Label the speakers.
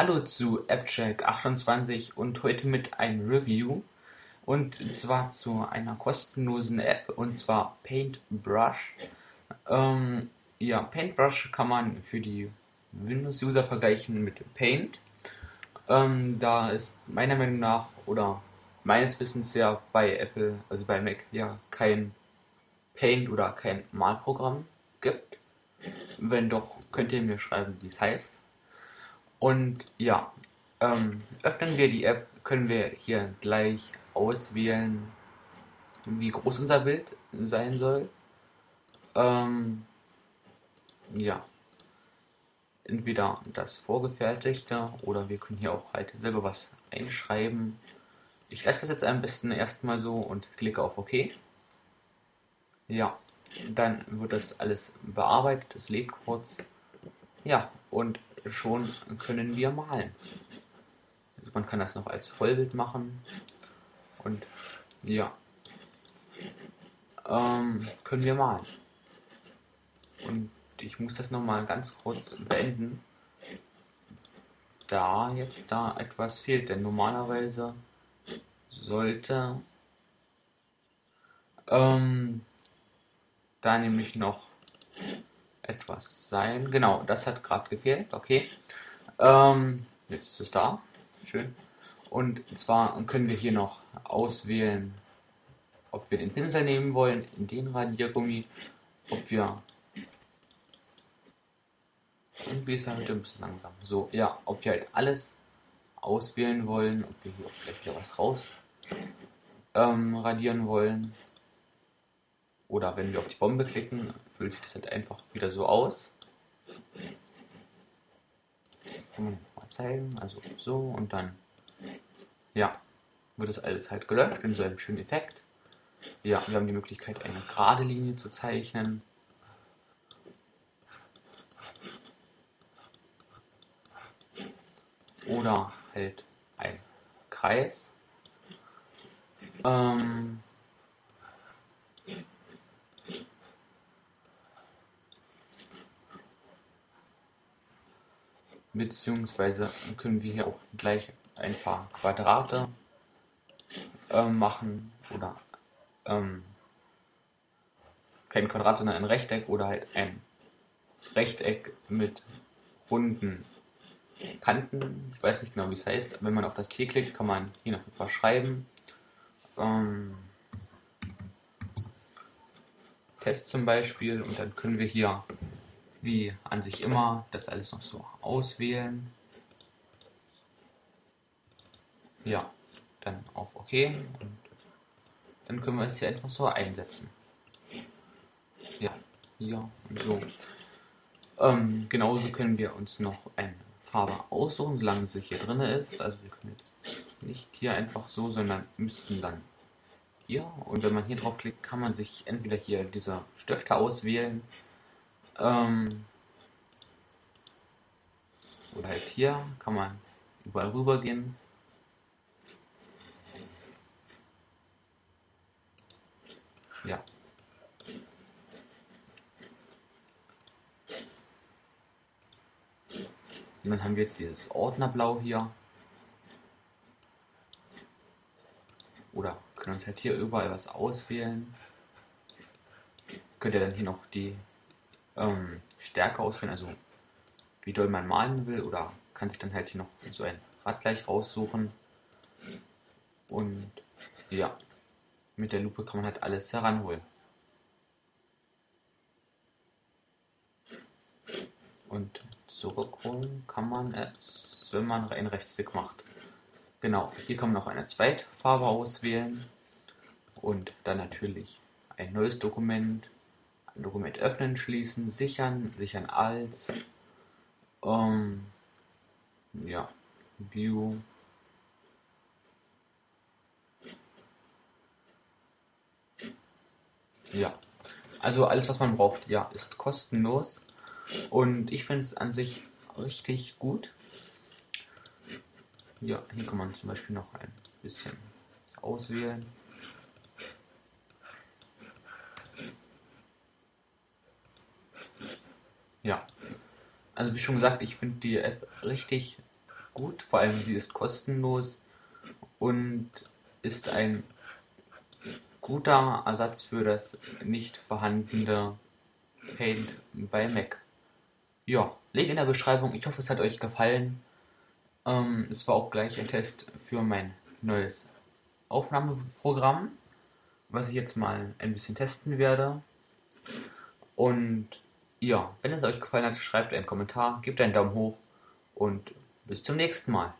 Speaker 1: Hallo zu AppCheck28 und heute mit einem Review und zwar zu einer kostenlosen App und zwar Paintbrush. Ähm, ja, Paintbrush kann man für die Windows-User vergleichen mit Paint. Ähm, da ist meiner Meinung nach oder meines Wissens ja bei Apple, also bei Mac, ja kein Paint oder kein Malprogramm gibt. Wenn doch, könnt ihr mir schreiben, wie es heißt. Und ja, ähm, öffnen wir die App, können wir hier gleich auswählen, wie groß unser Bild sein soll. Ähm, ja, entweder das vorgefertigte oder wir können hier auch halt selber was einschreiben. Ich lasse das jetzt am besten erstmal so und klicke auf OK. Ja, dann wird das alles bearbeitet, es lädt kurz. Ja, und schon können wir malen. Also man kann das noch als Vollbild machen. Und ja, ähm, können wir malen. Und ich muss das nochmal ganz kurz beenden, da jetzt da etwas fehlt. Denn normalerweise sollte ähm, da nämlich noch etwas sein. Genau, das hat gerade gefehlt. Okay. Ähm, jetzt ist es da. Schön. Und zwar können wir hier noch auswählen, ob wir den Pinsel nehmen wollen, in den Radiergummi, ob wir. Irgendwie ist er heute ein bisschen langsam. So, ja, ob wir halt alles auswählen wollen, ob wir hier auch gleich wieder was raus ähm, radieren wollen. Oder wenn wir auf die Bombe klicken, füllt sich das halt einfach wieder so aus. Kann man mal zeigen. Also so und dann, ja, wird das alles halt gelöscht in so einem schönen Effekt. Ja, wir haben die Möglichkeit, eine gerade Linie zu zeichnen. Oder halt ein Kreis. Ähm, beziehungsweise können wir hier auch gleich ein paar Quadrate äh, machen oder ähm, kein Quadrat, sondern ein Rechteck oder halt ein Rechteck mit runden Kanten. Ich weiß nicht genau, wie es heißt. Wenn man auf das T klickt, kann man hier noch etwas schreiben. Ähm, Test zum Beispiel und dann können wir hier wie an sich immer das alles noch so auswählen. Ja, dann auf OK und dann können wir es hier einfach so einsetzen. Ja, hier und so. Ähm, genauso können wir uns noch eine Farbe aussuchen, solange sie hier drin ist. Also wir können jetzt nicht hier einfach so, sondern müssten dann hier. Und wenn man hier draufklickt, kann man sich entweder hier diese Stifte auswählen ähm, oder halt hier kann man überall rüber gehen. Ja. Und dann haben wir jetzt dieses Ordnerblau hier. Oder können uns halt hier überall was auswählen. Könnt ihr dann hier noch die ähm, Stärke auswählen, also wie doll man malen will, oder kann sich dann halt hier noch so ein Rad gleich raussuchen. Und ja, mit der Lupe kann man halt alles heranholen. Und zurückholen kann man es, wenn man einen Rechtsklick macht. Genau, hier kann man noch eine Zweitfarbe auswählen und dann natürlich ein neues Dokument Dokument öffnen, schließen, sichern, sichern als, ähm, ja, View, ja, also alles, was man braucht, ja, ist kostenlos und ich finde es an sich richtig gut. Ja, hier kann man zum Beispiel noch ein bisschen auswählen. Ja. Also wie schon gesagt, ich finde die App richtig gut, vor allem sie ist kostenlos und ist ein guter Ersatz für das nicht vorhandene Paint bei Mac. Ja, Link in der Beschreibung. Ich hoffe, es hat euch gefallen. Ähm, es war auch gleich ein Test für mein neues Aufnahmeprogramm, was ich jetzt mal ein bisschen testen werde. Und ja, wenn es euch gefallen hat, schreibt einen Kommentar, gebt einen Daumen hoch und bis zum nächsten Mal.